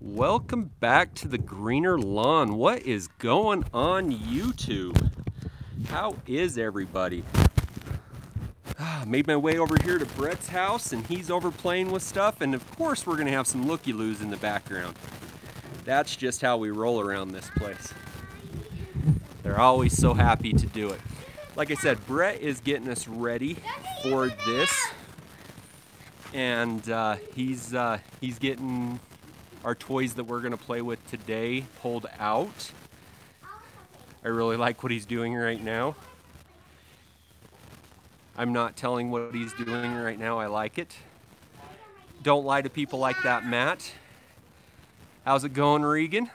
Welcome back to the Greener Lawn. What is going on YouTube? How is everybody? Ah, made my way over here to Brett's house and he's over playing with stuff and of course we're gonna have some looky-loos in the background. That's just how we roll around this place. They're always so happy to do it. Like I said, Brett is getting us ready for this and uh, he's uh, he's getting our toys that we're gonna play with today pulled out. I really like what he's doing right now. I'm not telling what he's doing right now. I like it. Don't lie to people like that, Matt. How's it going, Regan?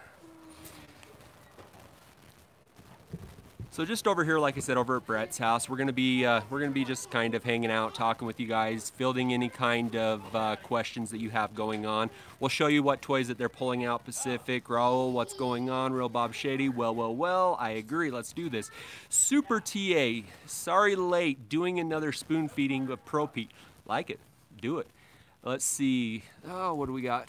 So just over here, like I said, over at Brett's house, we're gonna be uh, we're gonna be just kind of hanging out, talking with you guys, fielding any kind of uh, questions that you have going on. We'll show you what toys that they're pulling out. Pacific, Raul, what's going on? Real Bob Shady. Well, well, well. I agree. Let's do this. Super TA. Sorry, late. Doing another spoon feeding of Pro Pete. Like it. Do it. Let's see. Oh, what do we got?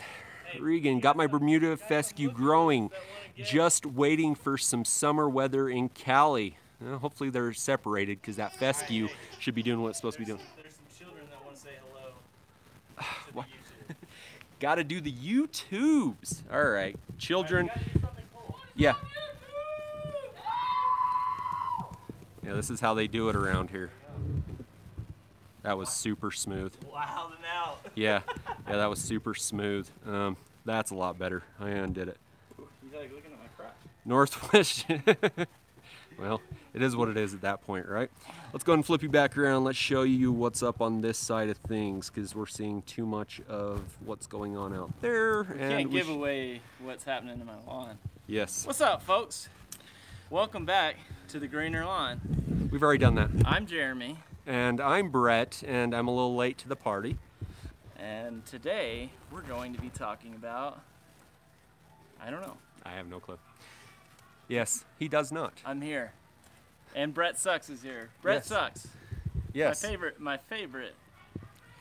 Regan got my Bermuda fescue growing just waiting for some summer weather in Cali. Well, hopefully they're separated because that fescue should be doing what it's supposed to be doing. There's some children that want to say hello. Got to do the YouTubes. All right, children. Yeah. Yeah, this is how they do it around here. That was super smooth. The now. Yeah, yeah, that was super smooth. Um, that's a lot better. I undid it. He's like looking at my crotch. Northwest. well, it is what it is at that point, right? Let's go and flip you back around. Let's show you what's up on this side of things because we're seeing too much of what's going on out there. and Can't we give away what's happening in my lawn. Yes, What's up, folks? Welcome back to the Greener Lawn. we've already done that. I'm Jeremy, And I'm Brett, and I'm a little late to the party. and today we're going to be talking about. I don't know. I have no clue. Yes, he does not. I'm here, and Brett Sucks is here. Brett Yes. Sucks. Yes, My favorite. My favorite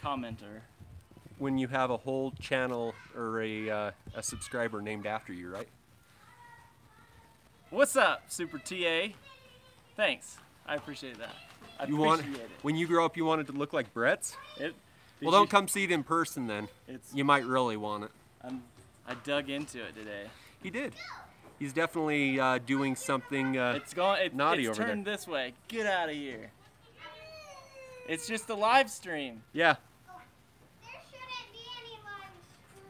commenter. when you have a whole channel or a, uh, a subscriber named after you, right? What's up, Super TA? Thanks. I appreciate that. You want appreciate when you grow up, you want it to look like Brett's. it. it Well, don't come see it in person then. It's You might really want it. I'm, I dug into it today. He did. He's definitely uh, doing something. Uh, It's gone. It, naughty it's over there. turned this way. Get out of here. It's just a live stream. yeah. There shouldn't be any live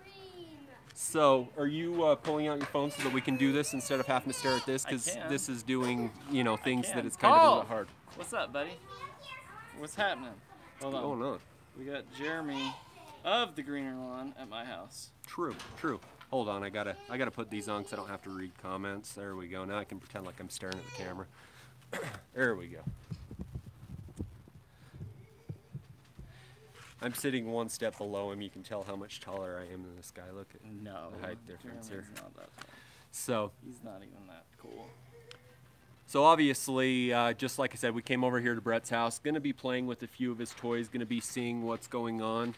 stream. So, are you uh, pulling out your phone so that we can do this instead of having to stare at this? Because this is doing, you know, things that it's kind of a Oh! little hard. What's up, buddy? What's happening? Hold on. Oh no. We got Jeremy of the Greener Lawn at my house. True. True. Hold on. I gotta. I gotta put these on because I don't have to read comments. There we go. Now I can pretend like I'm staring at the camera. there we go. I'm sitting one step below him. You can tell how much taller I am than this guy. Look at No. The height difference here. Jeremy's not that tall. so. He's not even that cool. So obviously, uh, just like I said, we came over here to Brett's house. Going to be playing with a few of his toys. Going to be seeing what's going on.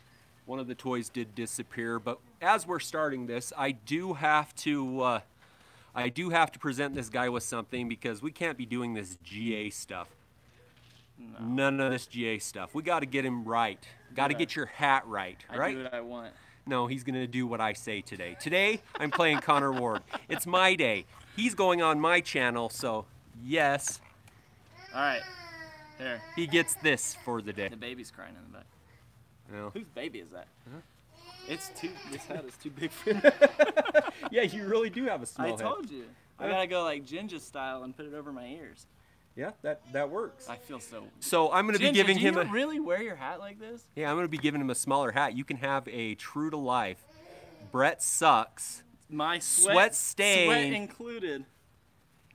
One of the toys did disappear, but as we're starting this, I do have to, uh, I do have to present this guy with something because we can't be doing this GA stuff. No. None of this GA stuff. We got to get him right. Got to Yeah. get your hat right, Right. I do what I want. No, he's going to do what I say today. Today, I'm playing Connor Ward. It's my day. He's going on my channel, so yes, All right. Here. he gets this for the day. The baby's crying in the back. Well, Whose baby is that? Uh-huh. It's too. This hat is too big for me. yeah, you really do have a small head. I told you. I Yeah. gotta go like Ginger style and put it over my ears. Yeah, that that works. I feel so. So I'm going to be Ginger, giving do him you a really wear your hat like this? yeah, I'm going to be giving him a smaller hat. You can have a true to life. Brett sucks My sweat, Sweat stain. sweat included.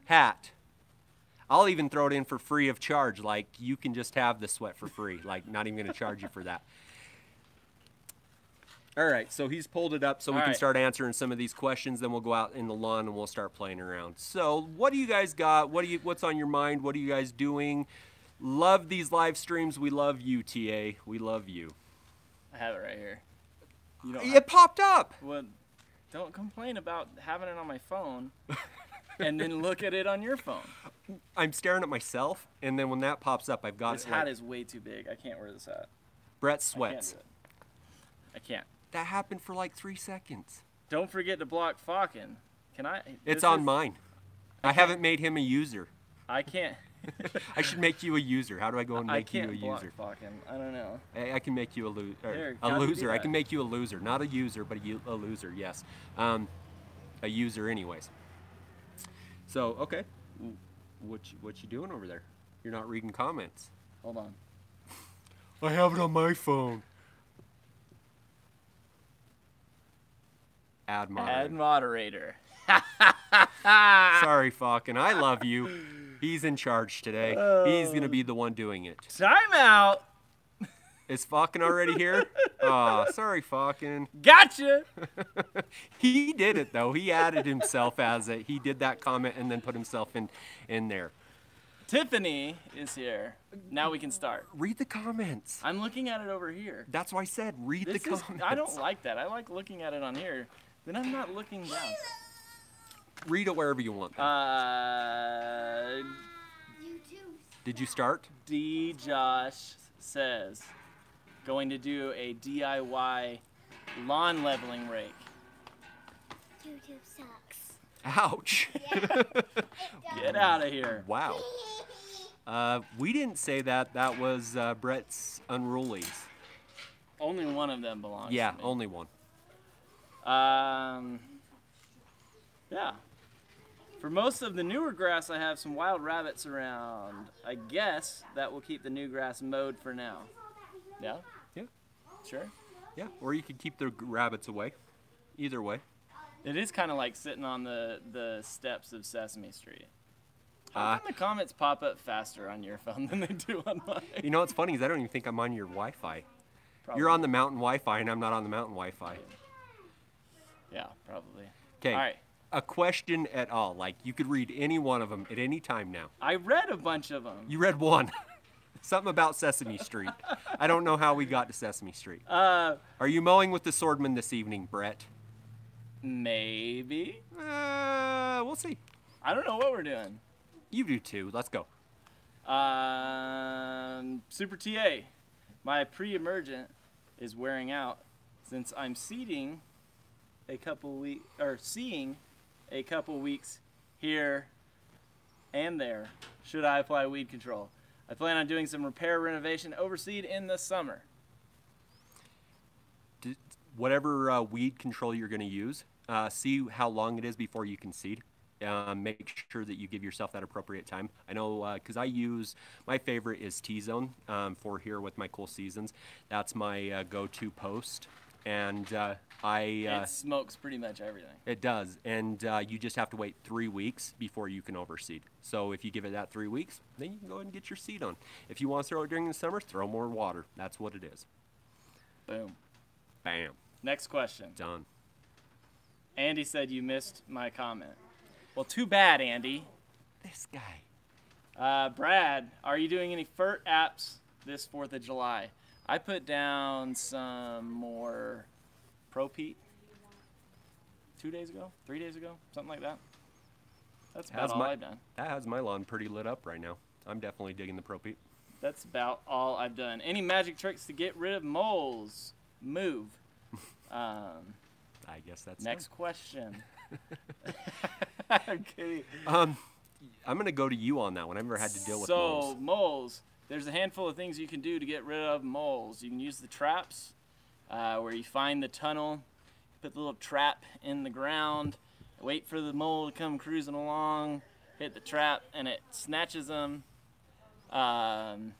hat. I'll even throw it in for free of charge. Like you can just have the sweat for free. Like not even going to charge you for that. All right, so he's pulled it up so we can right. start answering some of these questions. Then we'll go out in the lawn and we'll start playing around. So, what do you guys got? What do you? What's on your mind? What are you guys doing? Love these live streams. We love you, TA. We love you. I have it right here. You don't. It popped up. What? Don't complain about having it on my phone and then look at it on your phone. I'm staring at myself, and then when that pops up, I've got This it. hat like- is way too big. I can't wear this hat. Brett I can't sweats. I can't. That happened for like three seconds. Don't forget to block Falcon. Can I? It's on is- mine. I haven't made him a user. I can't. I should make you a user. How do I go and I make you a block user? Falcon. I don't know. I, I can make you a, lo- There, a how'd you do loser. I can make you a loser, not a user, but a loser. Yes, um, a user, anyways. So okay, what you, what you doing over there? You're not reading comments. Hold on. I have it on my phone. Add Add moderator. moderator. Sorry, Falcon. I love you. He's in charge today. He's gonna be the one doing it. Timeout. Is Falcon already here? Aw, sorry, Falcon. Gotcha. He did it though. He added himself as it. He did that comment and then put himself in in there. Tiffany is here. Now we can start. Read the comments. I'm looking at it over here. That's why I said read This the is, comments. I don't like that. I like looking at it on here. Then I'm not looking down. Read it wherever you want. then. Uh, YouTube. did you start? D. Josh says, going to do a DIY lawn leveling rake. YouTube sucks. Ouch. Get out of here. wow. Uh, we didn't say that. That was uh, Brett's unrulies. Only one of them belongs. Yeah, to me. only one. Um, yeah. For most of the newer grass, I have some wild rabbits around. I guess that will keep the new grass mowed for now. Yeah? Yeah. Sure. Yeah. Or you could keep the rabbits away. Either way. It is kind of like sitting on the, the steps of Sesame Street. How Uh, come the comments pop up faster on your phone than they do on mine? You know what's funny is I don't even think I'm on your Wi-Fi. Probably. You're on the mountain Wi-Fi and I'm not on the mountain Wi-Fi. Yeah, probably. Okay. All right. A question at all. Like you could read any one of them at any time now. I read a bunch of them. You read one. Something about Sesame Street. I don't know how we got to Sesame Street. Uh, Are you mowing with the Swardman this evening, Brett? maybe. Uh, we'll see. I don't know what we're doing. You do too. Let's go. Um, Super TA, my pre-emergent is wearing out since I'm seeding a couple week or seeing a couple weeks here and there. Should I apply weed control? I plan on doing some repair renovation overseed in the summer. Whatever uh, weed control you're going to use, uh, see how long it is before you can seed. Um, make sure that you give yourself that appropriate time. I know because I use my favorite is T Zone um, for here with my cool seasons. That's my uh, go-to post, and uh, I uh, it smokes pretty much everything. it does, and uh, you just have to wait three weeks before you can overseed. So if you give it that three weeks, then you can go ahead and get your seed on. If you want to throw it during the summer, throw more water. That's what it is. Boom. Bam, Next question. done. Andy said you missed my comment. Well, too bad, Andy. This guy. Uh, Brad, are you doing any FERT apps this 4th of July? I put down some more Pro Pete two days ago, three days ago, something like that. That's about How's all my- I've done. That has my lawn pretty lit up right now. I'm definitely digging the Pro Pete. That's about all I've done. Any magic tricks to get rid of moles? Move. Um, I guess that's next question. I'm kidding. Um, I'm gonna go to you on that one. I've never had to deal with so moles. moles. There's a handful of things you can do to get rid of moles. You can use the traps, uh, where you find the tunnel, put the little trap in the ground, wait for the mole to come cruising along, hit the trap, and it snatches them. Um,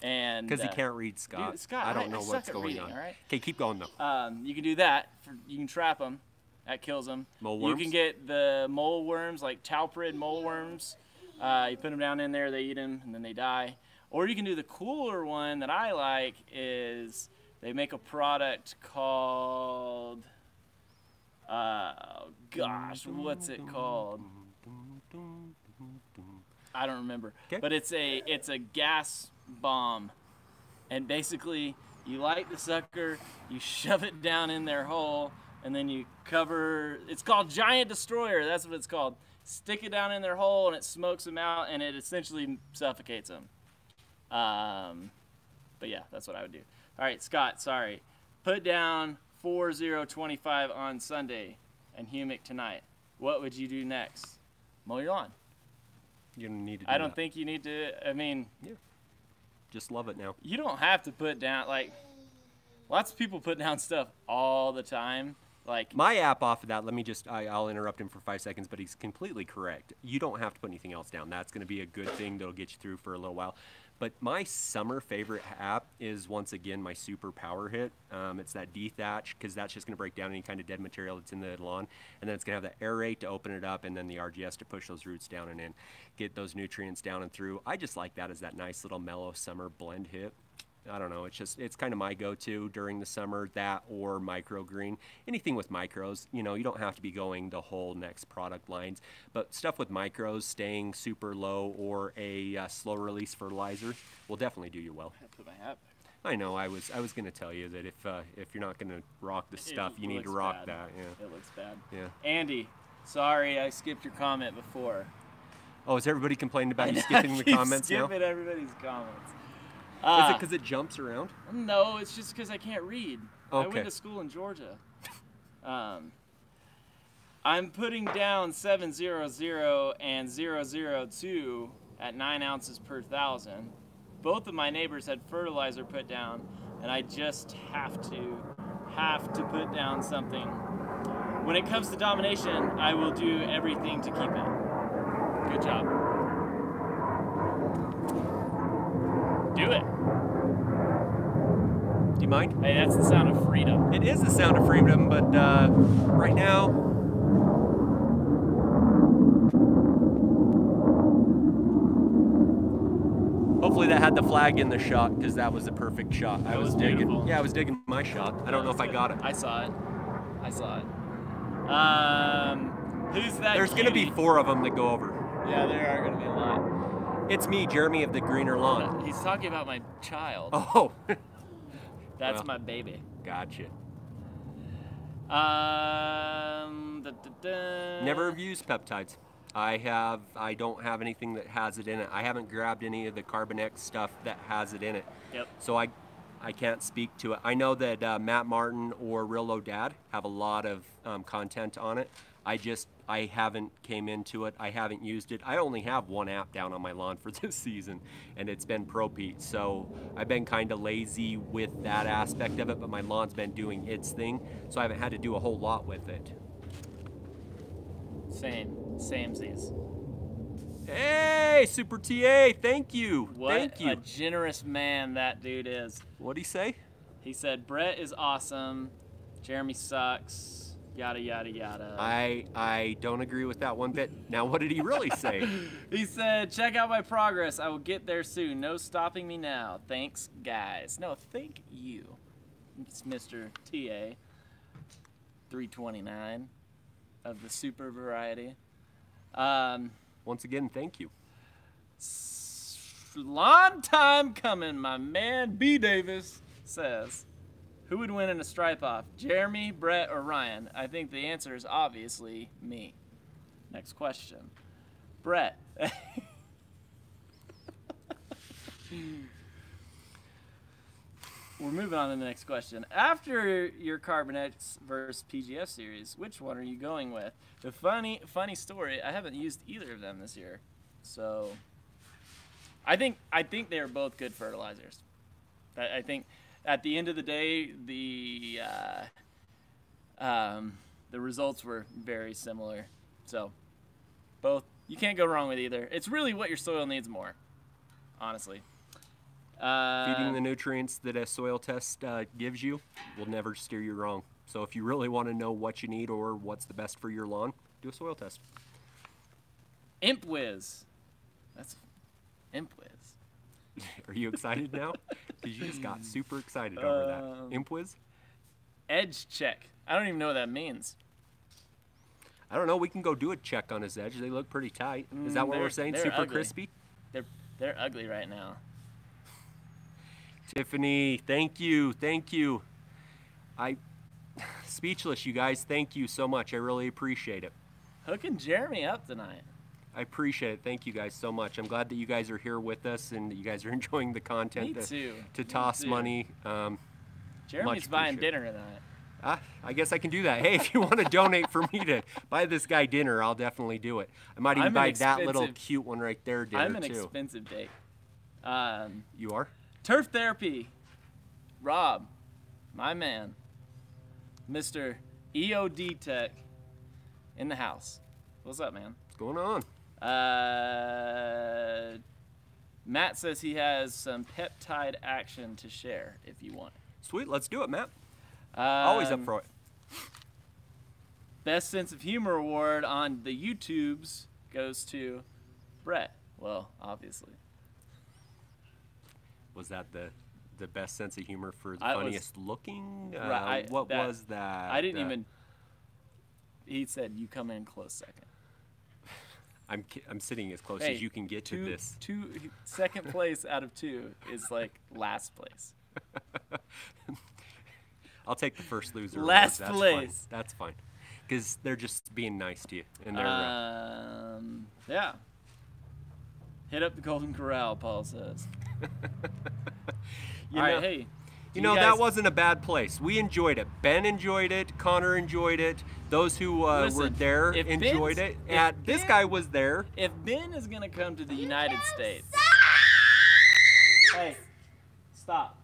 and Because he uh, can't read Scott. dude, Scott, I don't I- know I what's going reading, on. alright? Okay, keep going though. um, you can do that. For, you can trap them. That kills them. Mole worms. You can get the mole worms, like Talpirid mole worms. Uh, you put them down in there, they eat them, and then they die. Or you can do the cooler one that I like is they make a product called, uh, gosh, what's it called? I don't remember. But it's a it's a gas bomb, and basically you light the sucker, you shove it down in their hole, and then you cover. It's called Giant Destroyer. That's what it's called. Stick it down in their hole, and it smokes them out, and it essentially suffocates them. Um, but yeah, that's what I would do. All right, Scott. Sorry. Put down 4025 on Sunday, and Humic tonight. What would you do next? Mow your lawn. You don't need to. Do I don't that. think you need to. I mean, yeah. Just love it now. you don't have to put down like. Lots of people put down stuff all the time. Like My app off of that, let me just, I, I'll interrupt him for five seconds, but he's completely correct. You don't have to put anything else down. That's going to be a good thing that'll get you through for a little while. But my summer favorite app is once again my super power hit. Um, it's that dethatch because that's just going to break down any kind of dead material that's in the lawn. And then it's going to have the aerate to open it up and then the RGS to push those roots down and in, get those nutrients down and through. I just like that as that nice little mellow summer blend hit. I don't know. It's just it's kind of my go-to during the summer. That or microgreen. Anything with micros, you know, you don't have to be going the whole next product lines, but stuff with micros, staying super low or a uh, slow release fertilizer will definitely do you well. I put my hat. I know. I was I was gonna tell you that if uh, if you're not gonna rock the stuff, It you need to rock bad. that. Yeah. It looks bad. Yeah. Andy, sorry I skipped your comment before. Oh, is everybody complaining about you skipping the comments now? skipping everybody's comments. Is Uh, it because it jumps around? No, it's just because I can't read. I went to school in Georgia. Um, I'm putting down 700 and 002 at 9 ounces per thousand. Both of my neighbors had fertilizer put down, and I just have to, have to put down something. When it comes to domination, I will do everything to keep it. Good job. Do it. Do you mind? Hey, that's the sound of freedom. It is the sound of freedom, but uh, right now, hopefully that had the flag in the shot because that was the perfect shot. I was, was digging. beautiful. Yeah, I was digging my shot. I don't know if I got it. I saw it. I saw it. Um, who's that? There's gonna be four of them that go over. Yeah, there are gonna be a lot. It's me, Jeremy of the Greener Lawn. He's talking about my child. Oh, That's well. my baby. gotcha. Um, da, da, da. Never have used peptides. I have. I don't have anything that has it in it. I haven't grabbed any of the Carbonex stuff that has it in it. Yep. So I, I can't speak to it. I know that uh, Matt Martian or Real Low Dad have a lot of um, content on it. I just I haven't came into it. I haven't used it. I only have one app down on my lawn for this season, and it's been ProPete. So I've been kind of lazy with that aspect of it, but my lawn's been doing its thing, so I haven't had to do a whole lot with it. Same. Samesies. Hey, Super TA, thank you. What Thank you. a generous man that dude is. What'd he say? He said Brett is awesome. Jeremy sucks. Yada yada yada. I I don't agree with that one bit. Now, what did he really say? He said, check out my progress. I will get there soon. No stopping me now. Thanks, guys. No, thank you. It's Mr. TA 329 of the super variety. Um, Once again, thank you. s- long time coming, my man B. Davis says. Who would win in a stripe off? Jeremy, Brett, or Ryan? I think the answer is obviously me. Next question. Brett. We're moving on to the next question. After your Carbonex versus PGF series, which one are you going with? The funny, funny story. I haven't used either of them this year, so I think I think they are both good fertilizers. I, I think at the end of the day, the uh, um, the results were very similar. So both you can't go wrong with either. It's really what your soil needs more, honestly. Uh, Feeding the nutrients that a soil test uh, gives you will never steer you wrong. So if you really want to know what you need or what's the best for your lawn, do a soil test. ImpWiz. That's ImpWiz. Are you excited now? Because you just got super excited over that. Um, Impwiz? Edge check. I don't even know what that means. I don't know. We can go do a check on his edge. They look pretty tight. Is that Mm, what we're saying? Super ugly. crispy? They're they're ugly right now. Tiffany, thank you, thank you. I speechless, you guys. Thank you so much. I really appreciate it. Hooking Jeremy up tonight. I appreciate it. Thank you guys so much. I'm glad that you guys are here with us and that you guys are enjoying the content Me to, too. to toss money. Um, Jeremy's buying dinner tonight. ah, I guess I can do that. Hey, if you want to donate for me to buy this guy dinner, I'll definitely do it. I might even I'm buy that little cute one right there dinner I'm an too. expensive date. Um, you are? turf therapy. Rob, my man, Mr. EOD Tech, in the house. What's up, man? What's going on? Uh, Matt says he has some peptide action to share if you want. Sweet, let's do it, Matt. Um, Always up for it. Best sense of humor award on the YouTubes goes to Brett. Well, obviously. Was that the the best sense of humor for the I was- funniest looking? Uh, Right, I- what that- was that? I didn't Uh, even. He said you come in close second. I'm I'm sitting as close Hey, as you can get to this. Two second place out of two is like last place. I'll take the first loser. Last That's place. Fine. That's fine. Because they're just being nice to you, and they're. Um, yeah. Hit up the Golden Corral, Paul says. you All right, know, hey. Do you know guys- that wasn't a bad place. We enjoyed it. Ben enjoyed it. Connor enjoyed it. Those who uh, were there if enjoyed Ben's- it. if And this guy was there. If Ben is gonna come to the United States, hey, stop.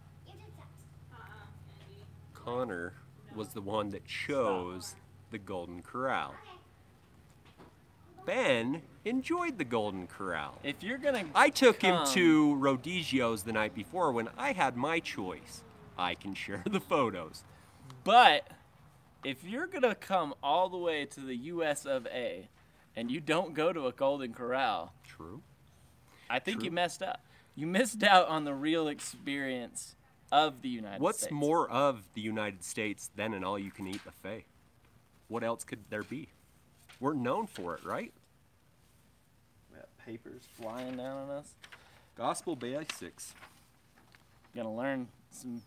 Connor was the one that chose the Golden Corral. Ben enjoyed the Golden Corral. If you're gonna, I took him to Rodizio's the night before when I had my choice. I can share the photos. But if you're gonna come all the way to the U.S. of A. and you don't go to a Golden Corral, True. I think you messed up. You missed out on the real experience of the United What's States. What's more of the United States than an all-you-can-eat buffet? What else could there be? We're known for it, right? We got papers flying down on us. Gospel basics. Gonna learn some.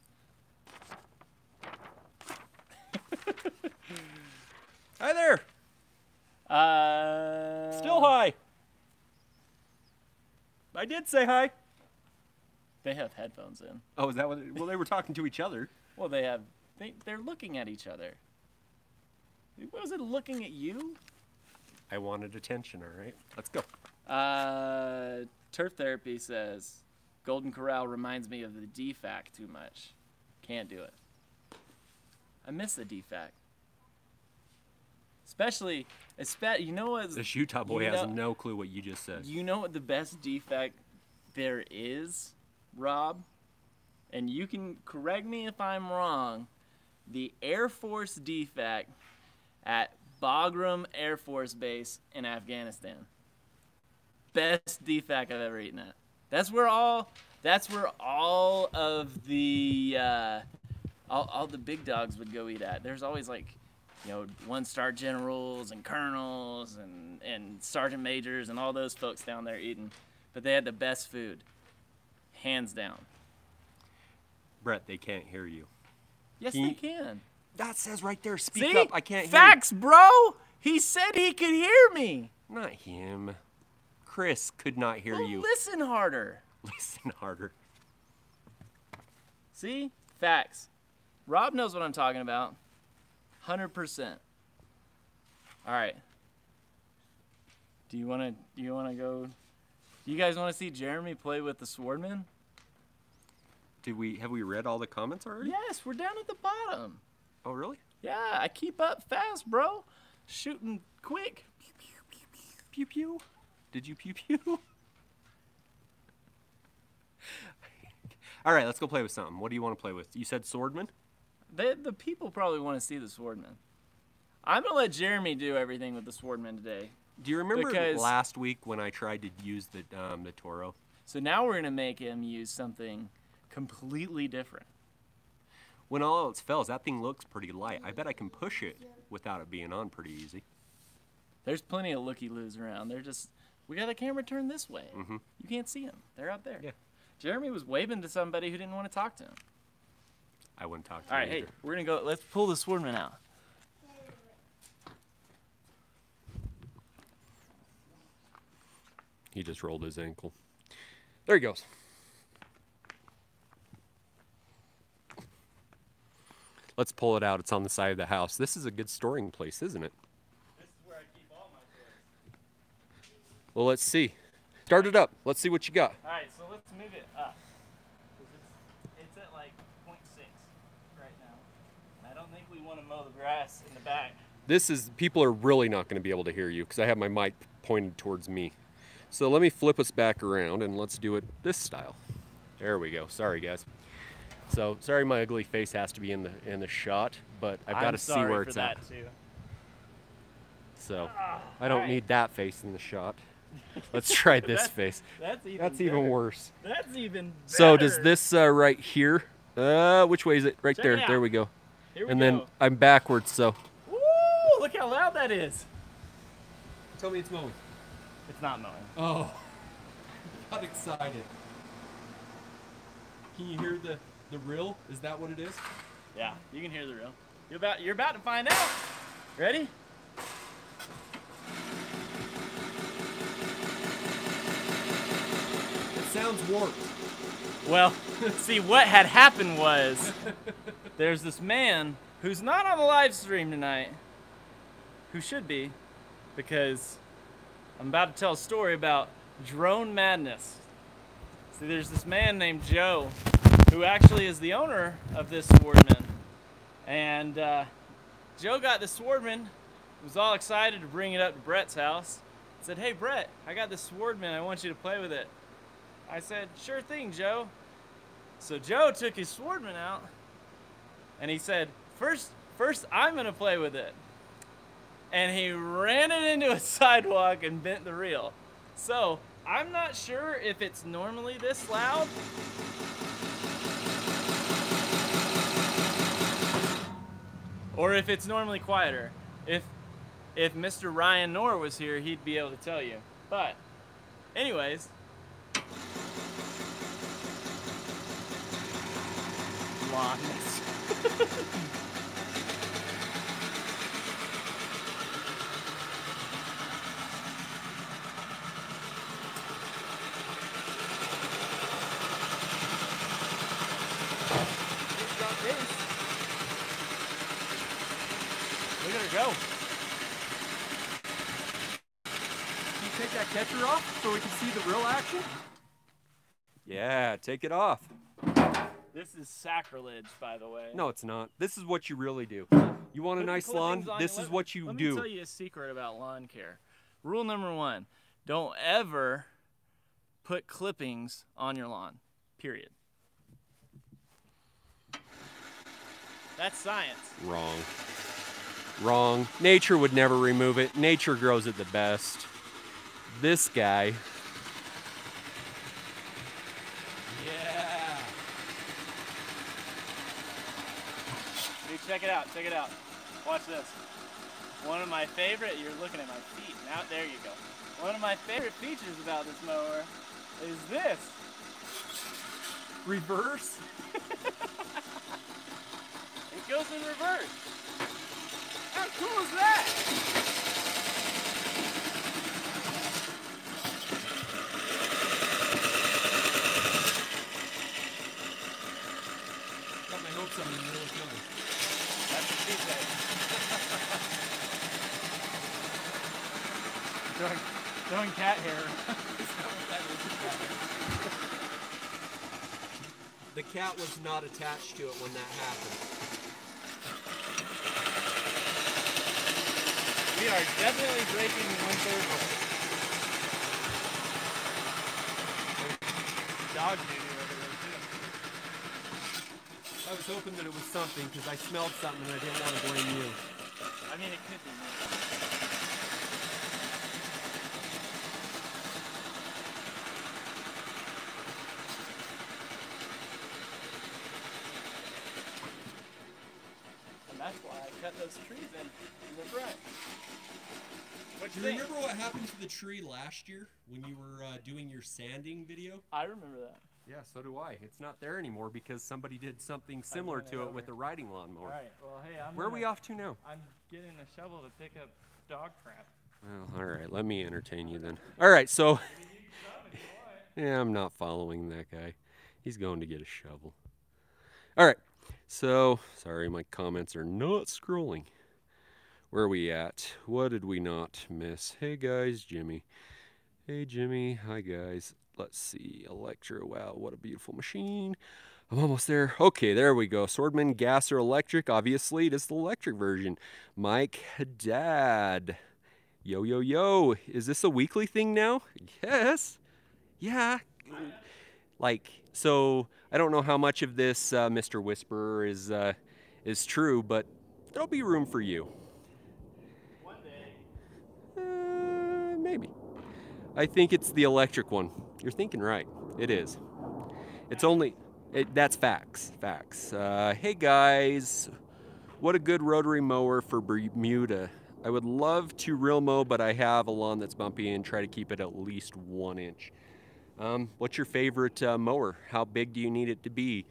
Hi there. Uh, Still hi. I did say hi. They have headphones in. Oh, is that what? Well, they were talking to each other. Well, they have. They they're looking at each other. Was it looking at you? I wanted attention. All right, let's go. Uh, turf therapy says Golden Corral reminds me of the DFAC too much. Can't do it. I miss the DFAC. Especially, especially, you know what? This Utah boy You has no clue what you just said. You know what the best DFAC there is, Rob? And you can correct me if I'm wrong. The Air Force DFAC at Bagram Air Force Base in Afghanistan. Best DFAC I've ever eaten at. That's where all that's where all of the uh, all, all the big dogs would go eat at. There's always like you know, one star generals and colonels and, and sergeant majors and all those folks down there eating. But they had the best food. Hands down. Brett, they can't hear you. Yes, Can they you- can. That says right there. Speak See? up. I can't hear you. Facts, bro! He said he could hear me. Not him. Chris could not hear Well, you. listen harder. Listen harder. See? Facts. Rob knows what I'm talking about. 100%. All right. Do you want to do you want to go Do you guys want to see Jeremy play with the Swardman? Did we have we read all the comments already? Yes, we're down at the bottom. Oh, really? Yeah, I keep up fast, bro. Shooting quick. Pew pew. Did you pew pew? all right, let's go play with something. What do you want to play with? You said Swardman. They, the people probably want to see the Swardman. I'm gonna let Jeremy do everything with the Swardman today. Do you remember Because- last week when I tried to use the um, the Toro? So now we're gonna make him use something completely different. When all else fails, that thing looks pretty light. I bet I can push it without it being on pretty easy. There's plenty of looky loos around. They're just we got the camera turned this way. Mhm. You can't see them. They're out there. Yeah. Jeremy was waving to somebody who didn't want to talk to him. I wouldn't talk to All him right, hey, we're gonna go. Let's pull the Swardman out. He just rolled his ankle. There he goes. Let's pull it out. It's on the side of the house. This is a good storing place, isn't it? This is where I keep all my toys. Well, let's see. Start it up. Let's see what you got. All right, so let's move it up. 'Cause It's, it's at like 0.6 right now. And I don't think we want to mow the grass in the back. This is, people are really not going to be able to hear you because I have my mic pointed towards me. So let me flip us back around and let's do it this style. There we go. Sorry, guys. So sorry, my ugly face has to be in the in the shot, but I've got to see where it's at. too. So I don't alright. need that face in the shot. Let's try this That's- face. That's even. That's even worse. That's even. So does this uh, right here? Uh, which way is it? Right Check there. it There we go. Here we And go. then I'm backwards, so. Woo! Look how loud that is. Tell me it's mowing. It's not mowing. Oh, got excited. Can you hear the the reel? Is that what it is? Yeah, you can hear the reel. You're about. You're about to find out. Ready? It sounds warped. Well, see what had happened was there's this man who's not on the live stream tonight, who should be, because I'm about to tell a story about drone madness. See, there's this man named Joe who actually is the owner of this Swardman, and uh, Joe got the Swardman, was all excited to bring it up to Brett's house. Said, "Hey Brett, I got this Swardman. I want you to play with it." I said, sure thing, Joe. So Joe took his Swardman out and he said, first, first I'm gonna play with it. And he ran it into a sidewalk and bent the reel. So I'm not sure if it's normally this loud. Or if it's normally quieter. If if Mr. Ryan Knorr was here, he'd be able to tell you. But anyways, blondness. Look at her go. Can you take that catcher off so we can see the real action? Yeah, take it off. This is sacrilege, by the way. No, it's not. This is what you really do. You want a Put nice clippings lawn? This is let- what you let do. me tell you a secret about lawn care. Rule number one: don't ever put clippings on your lawn. Period. That's science. Wrong. Wrong. Nature would never remove it. Nature grows it the best. This guy. Yeah. Dude, check it out. Check it out. Watch this. One of my favorite. You're looking at my feet. Now there you go. One of my favorite features about this mower is this. Reverse. It goes in reverse. How cool is that? My hopes the. That's what she said. throwing, throwing cat hair. The cat was not attached to it when that happened. We are definitely breaking one third rule. Dog duty over there. I was hoping that it was something because I smelled something and I didn't want to blame you. I mean, it could be. me. And that's why I cut those trees in in the front. What Do you you think? remember what happened to the tree last year when you were uh, doing your sanding video? I remember that. Yeah, so do I. It's not there anymore because somebody did something similar it to it with a riding lawnmower. All right. Well, hey, I'm. Where are we off to now? I'm getting a shovel to pick up dog crap. Well, all right, let me entertain you then. All right, so yeah, I'm not following that guy. He's going to get a shovel. All right, so sorry, my comments are not scrolling. Where are we at? What did we not miss? Hey guys, Jimmy. Hey Jimmy. Hi guys. Let's see. Electra. Wow, what a beautiful machine. I'm almost there. Okay, there we go. Swardman, gas or electric? Obviously, it is the electric version. Mike Dad. Yo, yo, yo. Is this a weekly thing now? Yes. Yeah. Like, so I don't know how much of this, uh, Mr. Whisperer, is, uh, is true, but there'll be room for you. One day. Uh, maybe. I think it's the electric one. You're thinking right. It is. It's only. It, that's facts. Facts. Uh, hey guys, what a good rotary mower for Bermuda. I would love to reel mow, but I have a lawn that's bumpy and try to keep it at least one inch. Um, what's your favorite uh, mower? How big do you need it to be?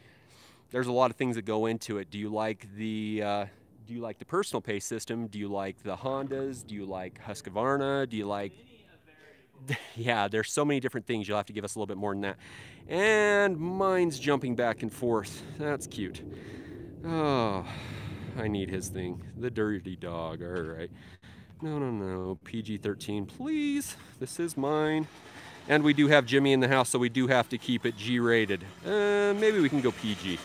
There's a lot of things that go into it. Do you like the uh, do you like the personal pace system? Do you like the Hondas? Do you like Husqvarna? Do you like yeah, there's so many different things. You'll have to give us a little bit more than that. And mine's jumping back and forth. That's cute. Oh, I need his thing. The dirty dog. All right. No, no, no. PG 13, please. This is mine. And we do have Jimmy in the house, so we do have to keep it G rated. Uh, maybe we can go PG.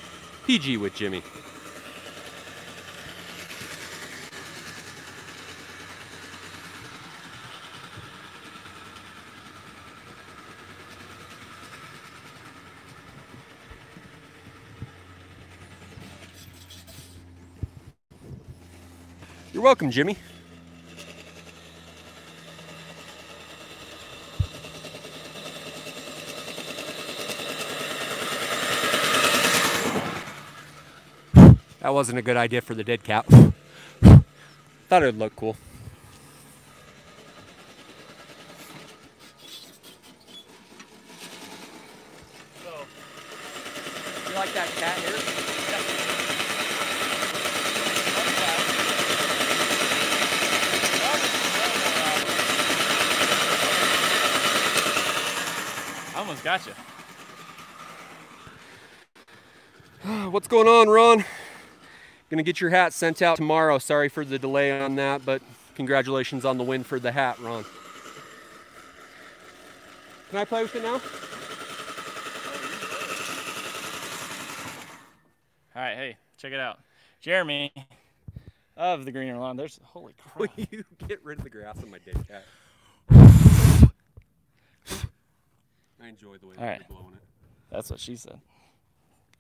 PG with Jimmy. Welcome, Jimmy. That wasn't a good idea for the dead cat. Thought it would look cool. So, You like that cat here? I almost got you. What's going on, Ron? Gonna get your hat sent out tomorrow. Sorry for the delay on that, but congratulations on the win for the hat, Ron. Can I play with it now? All right, hey, check it out. Jeremy of the Greener Lawn. There's holy crap. Will you get rid of the grass on my dead cat? I enjoy the way All you're blowing it. That's what she said.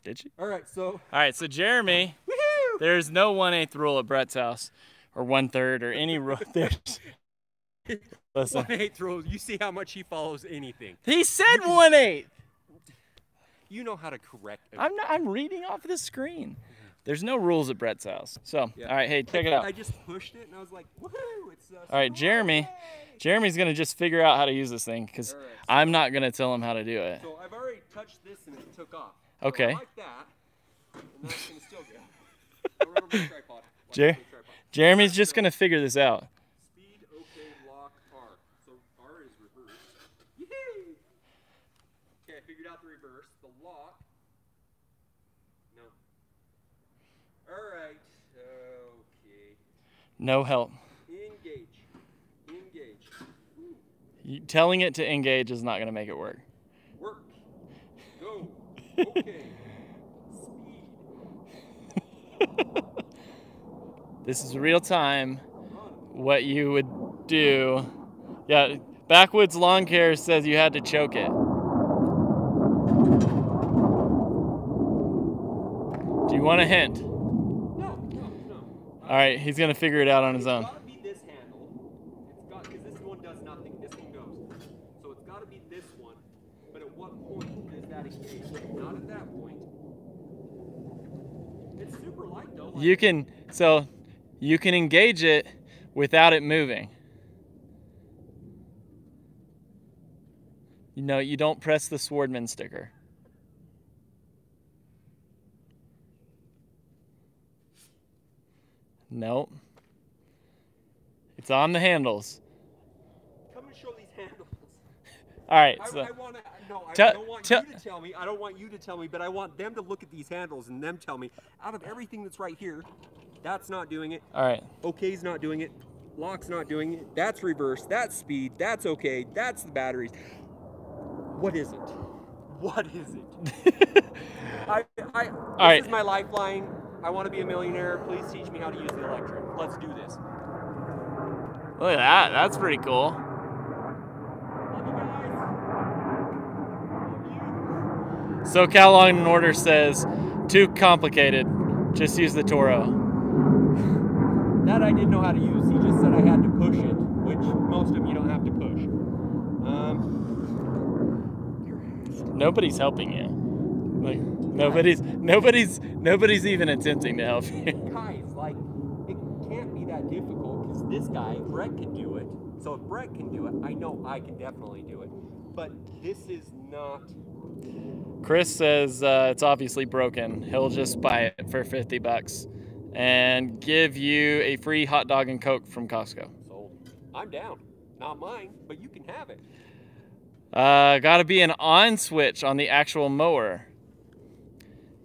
Did she? All right, so All right, so Jeremy, woohoo! there's no one eighth rule at Brett's house, or one third, or any rule. There's. Listen, One eighth rule. You see how much he follows anything. he said one eighth. You know how to correct. it. I'm not. I'm reading off the screen. There's no rules at Brett's house. So, Yeah. all right, hey, check it out. I just pushed it and I was like, woohoo! It's uh, All right, Jeremy. Jeremy's gonna just figure out how to use this thing because right, so- I'm not gonna tell him how to do it. So I've already touched this and it took off. Okay. like that, and that's gonna still go. Remember my tripod. Jer- Jeremy's just gonna figure this out. Speed, okay, lock, R. So R is reverse. Okay, I figured out the reverse. The lock. No. Alright. Okay. No help. Engage. Engage. You, telling it to engage is not gonna make it. Work. Go. Okay. Speed. This is real time. What you would do. Yeah, Backwoods Lawn Care says you had to choke it. Do you want a hint? No, no, no. All right, he's gonna figure it out on his own. you can so you can engage it without it moving. You know, you don't press the Swardman sticker. Nope. It's on the handles. Come and show these handles. All right. So. I, wanna, no, I, Tell- don't want tell- you to tell me. I don't want you to tell me, but I want them to look at these handles and them tell me. Out of everything that's right here, that's not doing it. all right. OK's not doing it. Lock's not doing it. That's reverse. That's speed. That's okay. That's the batteries. What is it? What is it? I, I, right. is my lifeline. I want to be a millionaire. Please teach me how to use the Electra. Let's do this. Look at that. That's pretty cool. Love you guys. Love you. So Cal Law and Order says, too complicated. Just use the Toro. That I didn't know how to use. He just said I had to push it, which most of you don't have to push. Um, Nobody's helping you. Like nobody's nobody's nobody's even attempting to help you. guys, like, it can't be that difficult because this guy, Brett, can do it. So if Brett can do it, I know I can definitely do it. But this is not. Chris says uh, it's obviously broken. He'll just buy it for 50 bucks and give you a free hot dog and coke from Costco. Sold. I'm down. Not mine, but you can have it. Uh, got to be an on switch on the actual mower.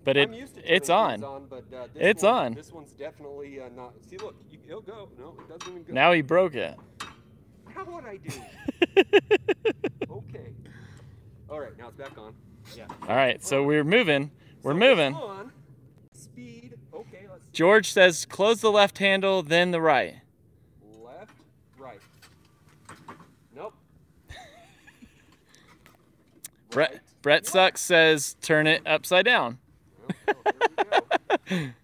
But it I'm used to it's turning on. but uh, this It's one- on. This one's definitely uh, not. See, look, you, it'll go. No, it doesn't even go. Now he broke it. How would I do? okay. All right, now it's back on. Yeah. All right, so we're moving. We're So moving. Speed. Okay, let's. George says close the left handle, then the right. Left, right. Nope. Brett Right. Brett sucks says turn it upside down here we go.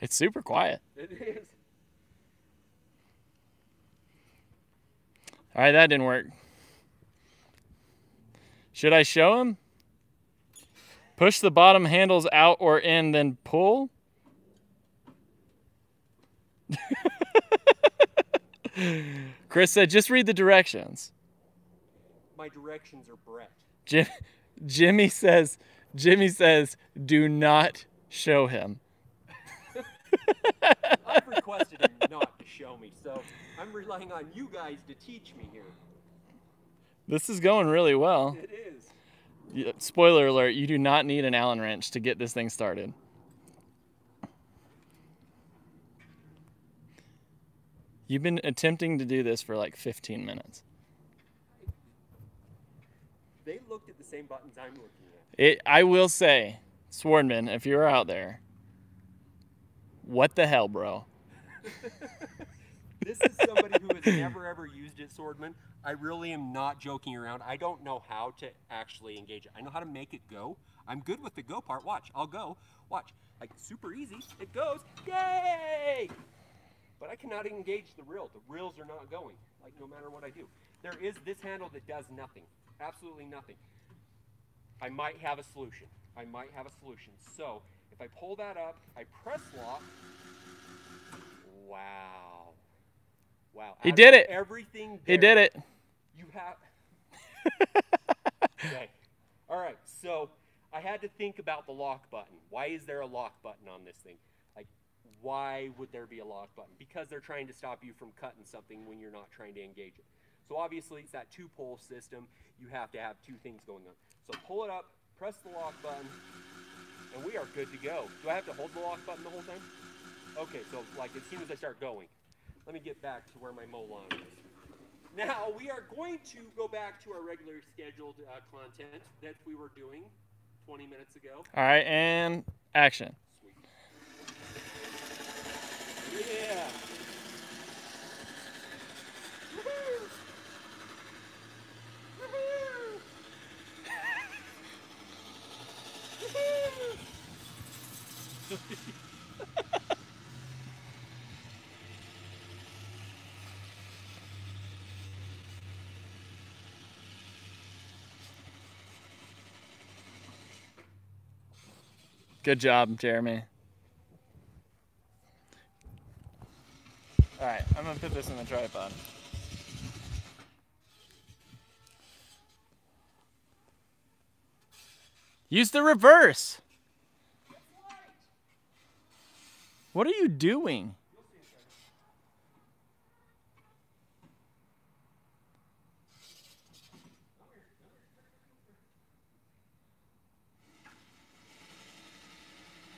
It's super quiet. It is. All right, that didn't work. Should I show him? Push the bottom handles out or in, then pull? Chris said, just read the directions. My directions are Brett. Jim, Jimmy says, Jimmy says, do not show him. I've requested him not to show me, so I'm relying on you guys to teach me here. This is going really well. It is. Yeah, Spoiler alert, you do not need an Allen wrench to get this thing started. You've been attempting to do this for like 15 minutes. They looked at the same buttons I'm looking at. It, I will say, Swardman, if you're out there, what the hell, bro? This is somebody who has never ever used it, Swardman. I really am not joking around. I don't know how to actually engage it. I know how to make it go. I'm good with the go part. Watch, I'll go. Watch, like super easy. It goes. Yay! But I cannot engage the reel. The reels are not going. Like no matter what I do. There is this handle that does nothing. Absolutely nothing. I might have a solution. I might have a solution. So if I pull that up, I press lock. Wow. Wow. He did it. Everything. He did it. You have. okay. All right. So I had to think about the lock button. Why is there a lock button on this thing? Like, why would there be a lock button? Because they're trying to stop you from cutting something when you're not trying to engage it. So obviously, it's that two-pole system. You have to have two things going on. So pull it up, press the lock button, and we are good to go. Do I have to hold the lock button the whole time? Okay, so like as soon as I start going, let me get back to where my mow lawn is. Now we are going to go back to our regular scheduled uh, content that we were doing 20 minutes ago. All right, and action. Sweet. Yeah. Woohoo! Good job, Jeremy. All right, I'm gonna put this in the tripod. Use the reverse. What are you doing?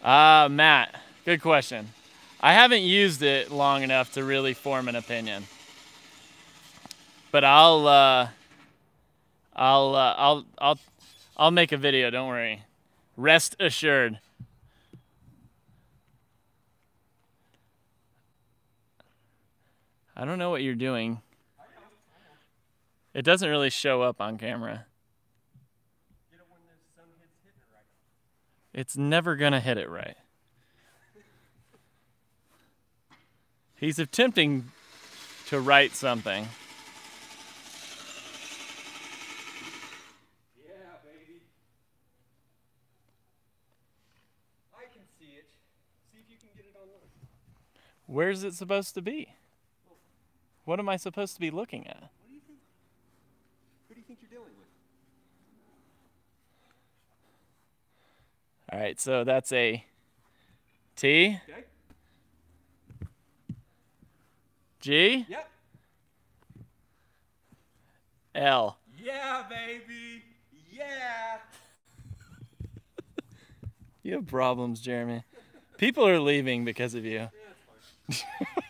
Uh, Matt, good question. I haven't used it long enough to really form an opinion. But I'll uh I'll uh, I'll I'll I'll make a video, don't worry. Rest assured. I don't know what you're doing. It doesn't really show up on camera. It's never going to hit it right. He's attempting to write something. Yeah, baby. I can see it. See if you can get it online. Where's it supposed to be? What am I supposed to be looking at? What do you think? Who do you think you're dealing with? All right, so that's a T, Okay. G, Yep. L. Yeah, baby. Yeah. You have problems, Jeremy. People are leaving because of you. Yeah, it's fine. it's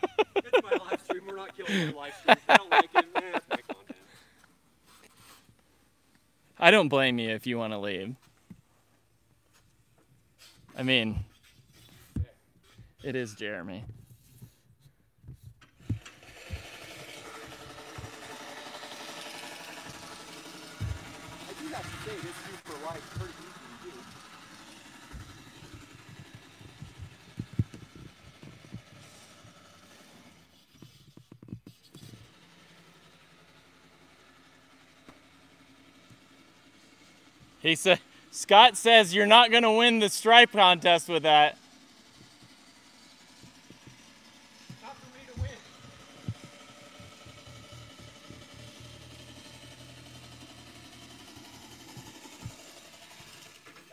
my live stream. We're not killing the live stream. You don't like eh, it's my content. I don't blame you if you want to leave. I mean, it is Jeremy. I do have to say, this is pretty easy to do. He said, Scott says you're not going to win the stripe contest with that. Not for me to win.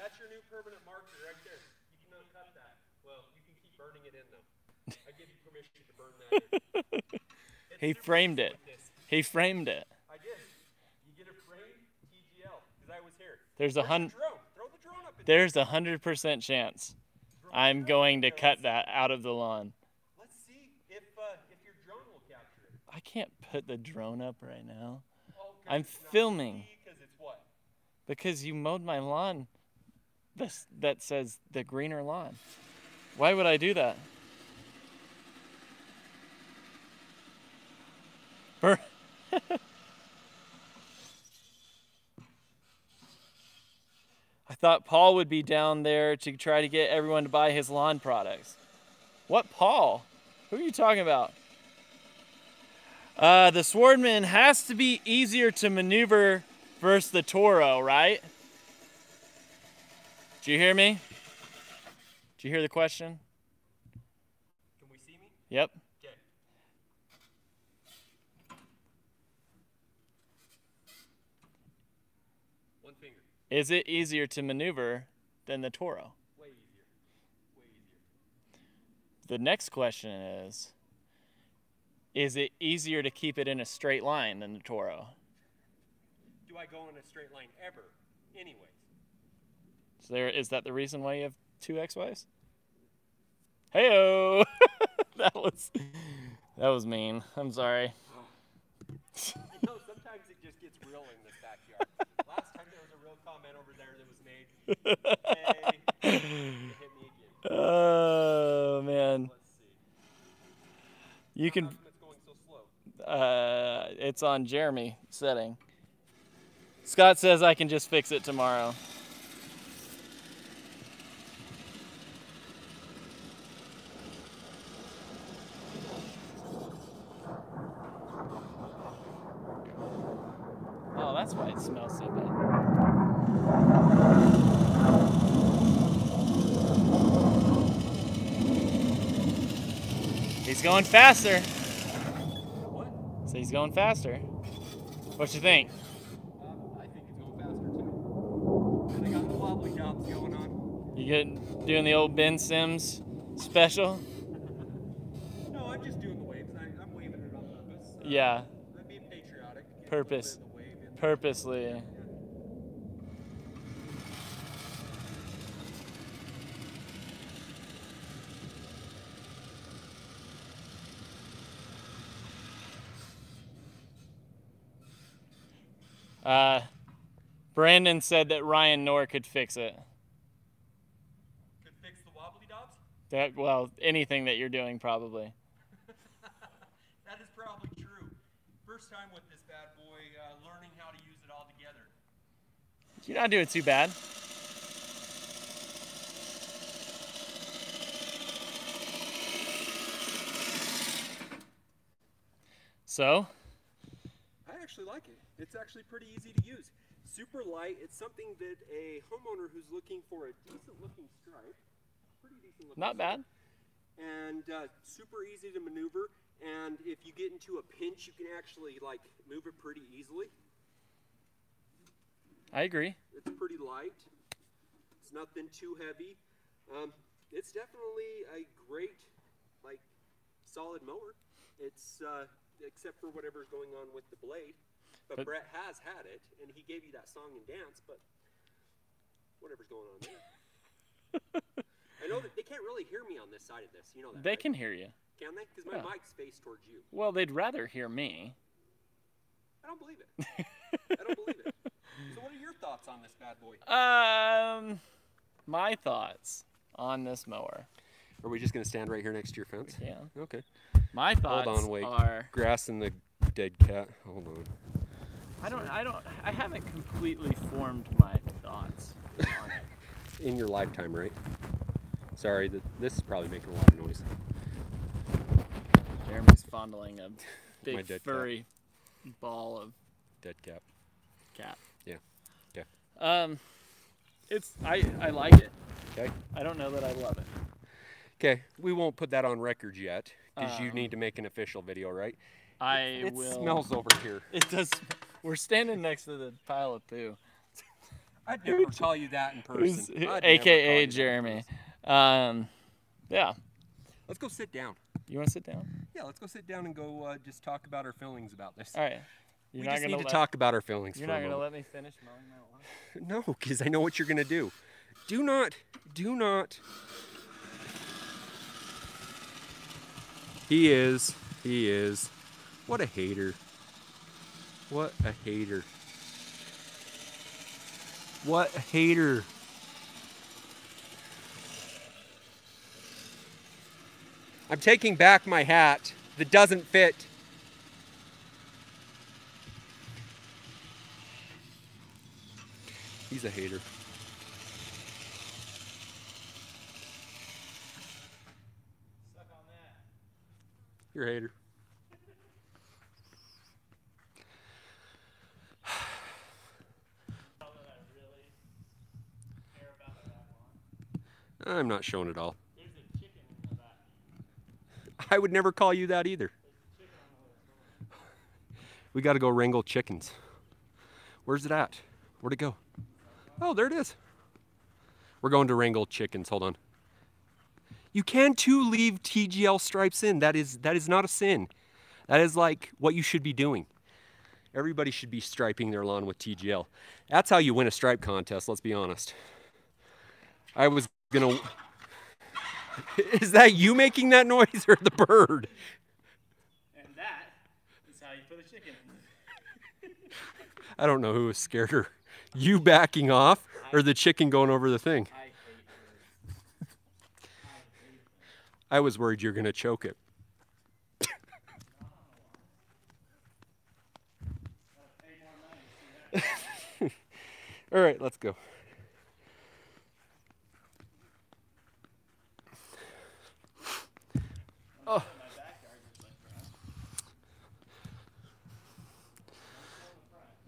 That's your new permanent marker right there. You can uncut that. Well, you can keep burning it in though. I give you permission to burn that He framed it. He framed it. I did. You get a frame TGL because I was here. There's a Where's hun- the drone? Throw the drone up in There's a hundred percent chance I'm going to cut that out of the lawn. Let's see if uh, if your drone will capture it. I can't put the drone up right now Oh, I'm filming. Because it's what? because you mowed my lawn. This that says the greener lawn. Why would I do that? Bur- thought Paul would be down there to try to get everyone to buy his lawn products. What Paul? Who are you talking about? Uh, the Swardman has to be easier to maneuver versus the Toro, right? Do you hear me? Do you hear the question? Can we see me? Yep. Okay. One finger. Is it easier to maneuver than the Toro? Way easier. Way easier. The next question is Is it easier to keep it in a straight line than the Toro? Do I go in a straight line ever? Anyways. So there is that the reason why you have two XYs? Heyo! that was that was mean. I'm sorry. Know, sometimes it just gets real in this backyard. Last time there was a real comment over there that was made. Hey, it hit me again. Oh man. You can uh it's on Jeremy setting. Scott says I can just fix it tomorrow. Oh, that's why it smells so bad. He's going faster. What? So he's going faster. What you think? Um, I think it's going faster too. And I got the wobbly knobs going on. You getting doing the old Ben Sims special? No, I'm just doing the waves. I, I'm waving it on purpose. Uh, Yeah, patriotic. get a little bit Purpose. Purposely. the Uh, Brandon said that Ryan Knorr could fix it. Could fix the wobbly dobs? That well, anything that you're doing probably. That is probably true. First time with this bad boy, uh, learning how to use it all together. You're not doing too bad. So, I actually like it. It's actually pretty easy to use. Super light. It's something that a homeowner who's looking for a decent looking stripe, pretty decent looking not bad. and uh, super easy to maneuver. And if you get into a pinch, you can actually like move it pretty easily. I agree. It's pretty light. It's nothing too heavy. Um, it's definitely a great, like, solid mower. It's uh, except for whatever's going on with the blade. But, But- Brett has had it, and he gave you that song and dance. But whatever's going on there. I know that they can't really hear me on this side of this. You know that. They right? can hear you. Can they? Because my Yeah. mic's faced towards you. Well, they'd rather hear me. I don't believe it. I don't believe it. So, what are your thoughts on this bad boy? Um, my thoughts on this mower. Are we just gonna stand right here next to your fence? Yeah. Okay. My thoughts Hold on, wait. are Grass and the dead cat. Hold on. I don't I don't I haven't completely formed my thoughts on it. In your lifetime, right? Sorry, th- this is probably making a lot of noise. Jeremy's fondling a big furry ball of Dead cat. cat. Yeah. Okay. Um, it's I I like it. Okay. I don't know that I love it. Okay, we won't put that on record yet because you Um, need to make an official video, right? I it will. smells over here. It does. We're standing next to the pile of poo. I'd never tell you that in person. I'd AKA you that in Jeremy. Um, yeah. Let's go sit down. You want to sit down? Yeah, let's go sit down and go uh, just talk about our feelings about this. All right. You're we not just gonna need to talk about our feelings You're not gonna let me finish mowing my lawn. No, because I know what you're gonna do. Do not, do not. He is, he is. What a hater. What a hater. What a hater. I'm taking back my hat that doesn't fit. He's a hater. You're a hater. I'm not showing it all. I would never call you that either. We got to go wrangle chickens. Where's it at? Where'd it go? Oh, there it is. We're going to wrangle chickens. Hold on. You can too leave TGL stripes in. That is that is not a sin. That is like what you should be doing. Everybody should be striping their lawn with TGL. That's how you win a stripe contest, let's be honest. I was gonna Is that you making that noise or the bird? And that is how you put a chicken. I don't know who was scared her. You backing off or the chicken going over the thing? I I was worried you're gonna choke it. All right, let's go. Oh.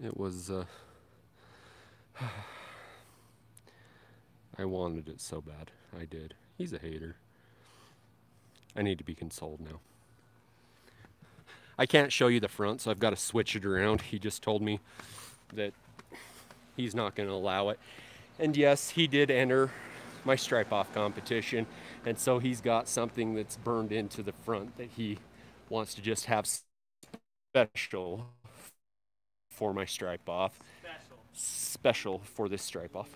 It was. Uh, I wanted it so bad. I did. He's a hater. I need to be consoled now. I can't show you the front, so I've got to switch it around. He just told me that he's not going to allow it. And yes, he did enter my stripe off competition. And so he's got something that's burned into the front that he wants to just have special for my stripe off. Special. Special for this stripe off.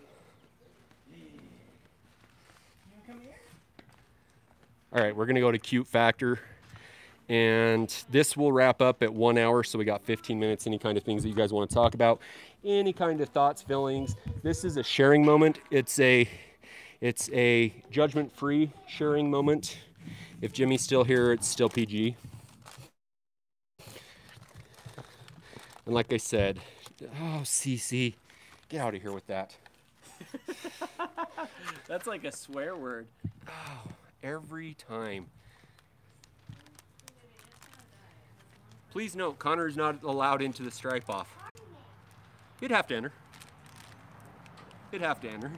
All right, we're gonna go to cute factor. And this will wrap up at one hour, so we got 15 minutes. Any kind of things that you guys want to talk about, any kind of thoughts, feelings. This is a sharing moment. It's a, it's a judgment-free sharing moment. If Jimmy's still here, it's still PG. And like I said, oh CC, get out of here with that. That's like a swear word. Oh, every time. Please note, Connor is not allowed into the stripe off. He'd have to enter. He'd have to enter.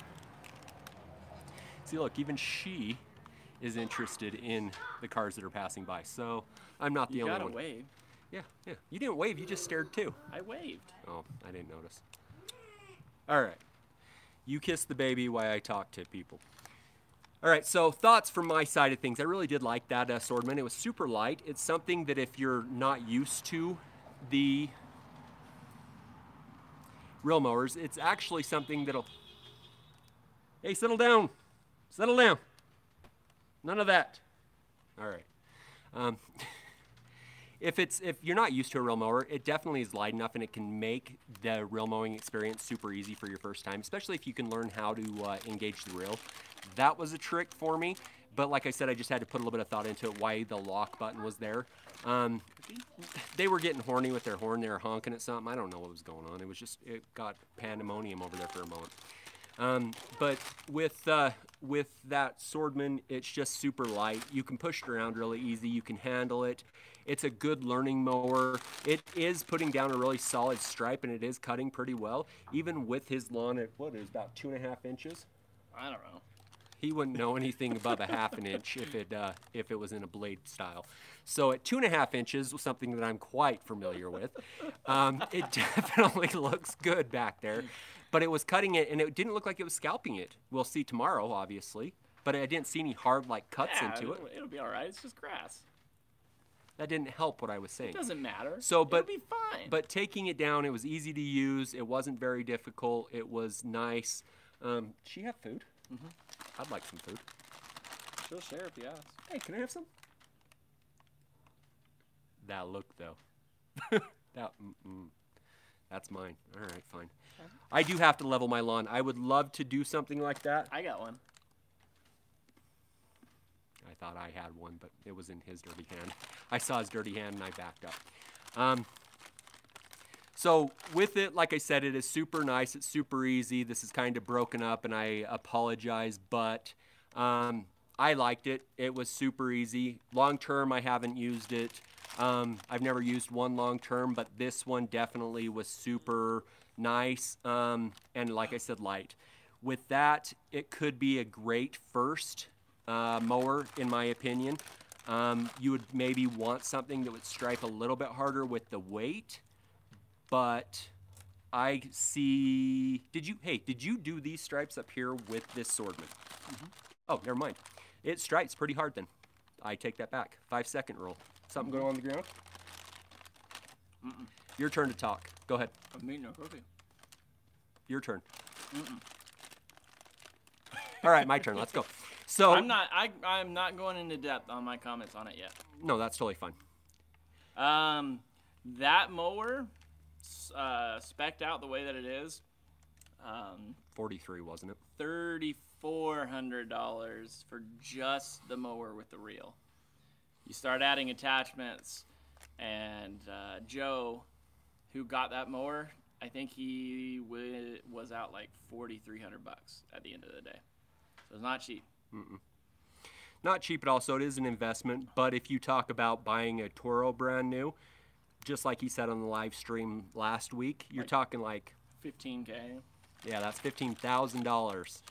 See, look, even she is interested in the cars that are passing by. So I'm not the You only gotta one. wave. Yeah, yeah. You didn't wave. You just stared too. I waved. Oh, I didn't notice. All right. You kiss the baby while I talk to people. All right, so thoughts from my side of things. I really did like that uh, Swardman. It was super light. It's something that if you're not used to the reel mowers, it's actually something that'll. Hey, settle down. Settle down. None of that. All right. Um, if it's if you're not used to a reel mower, it definitely is light enough and it can make the reel mowing experience super easy for your first time, especially if you can learn how to uh, engage the reel. That was a trick for me, but like I said, I just had to put a little bit of thought into it why the lock button was there. Um, they were getting horny with their horn. They were honking at something. I don't know what was going on. It was just it got pandemonium over there for a moment. Um, but with uh, with that Swardman, it's just super light. You can push it around really easy. You can handle it. It's a good learning mower. It is putting down a really solid stripe, and it is cutting pretty well. Even with his lawn at what is about two and a half inches, I don't know. he wouldn't know anything above a half an inch if it uh, if it was in a blade style. So at two and a half inches, something that I'm quite familiar with, um, it definitely looks good back there. But it was cutting it, and it didn't look like it was scalping it. We'll see tomorrow, obviously. But I didn't see any hard like cuts yeah, into it. it'll, be all right. It's just grass. That didn't help what I was saying. It doesn't matter. So, but it'll be fine. but taking it down, it was easy to use. It wasn't very difficult. It was nice. Um, she have food? Mm-hmm. I'd like some food. she'll share if you ask. Hey, can I have some? That look though. that mm-mm. That's mine. All right, fine. I do have to level my lawn. I would love to do something like that. I got one. I thought I had one, but it was in his dirty hand. I saw his dirty hand and I backed up. Um, so with it, like I said, it is super nice. It's super easy. This is kind of broken up, and I apologize, but um, I liked it. It was super easy. Long term, I haven't used it. Um, I've never used one long term, but this one definitely was super nice. Um, and like I said, light. With that, it could be a great first uh, mower, in my opinion. Um, you would maybe want something that would stripe a little bit harder with the weight, but I see. Did you? Hey, did you do these stripes up here with this Swardman? Oh, never mind. It stripes pretty hard then. I take that back. Five second rule. Something going on the ground? Your turn to talk. Go ahead. I'm eating a cookie. Your turn. All right, my turn. Let's go. So I'm not. I. I'm not going into depth on my comments on it yet. no, that's totally fine. Um, that mower, uh, specked out the way that it is, um, 43, wasn't it? thirty-four hundred dollars for just the mower with the reel. You start adding attachments, and uh, Joe, who got that mower, I think he w- was out like forty-three hundred bucks at the end of the day. So it's not cheap. Not cheap at all, so it is an investment. But if you talk about buying a Toro brand new, just like he said on the live stream last week, you're Like- talking like, Fifteen k. yeah, that's $15,000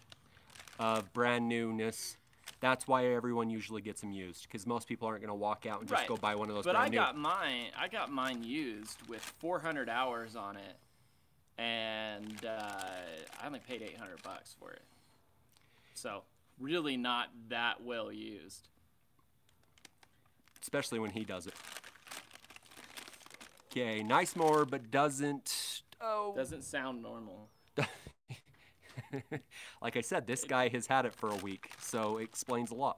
of brand newness. That's why everyone usually gets them used, because most people aren't going to walk out and just Right. go buy one of those But I new. got mine. I got mine used with 400 hours on it, and uh, I only paid 800 bucks for it. So really not that well used. especially when he does it. Okay, nice mower, but doesn't. Oh, Doesn't sound normal. like I said, this guy has had it for a week, so it explains a lot.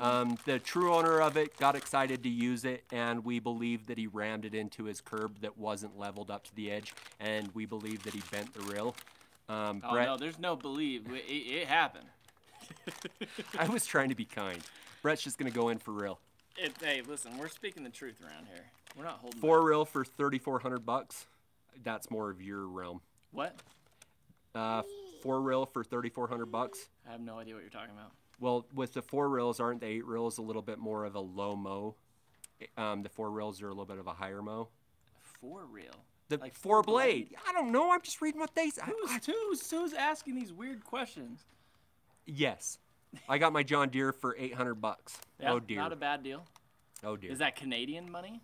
Um, the true owner of it got excited to use it, and we believe that he rammed it into his curb that wasn't leveled up to the edge, and we believe that he bent the rail. Um, oh Brett, no, there's no believe. It, it, it happened. I was trying to be kind. Brett's just gonna go in for real. It, hey, listen, we're speaking the truth around here. We're not holding. Four back. reel for 3,400 bucks. That's more of your realm. What? Uh, four reel for 3,400 bucks. I have no idea what you're talking about. Well, with the four reels, aren't the eight reels a little bit more of a low mow? Um, the four reels are a little bit of a higher mow. Four reel. The Like four four blade. I don't know. I'm just reading what they say. Who's who's who's asking these weird questions? Yes, I got my John Deere for 800 bucks. Yeah, oh dear. Not a bad deal. oh dear. Is that Canadian money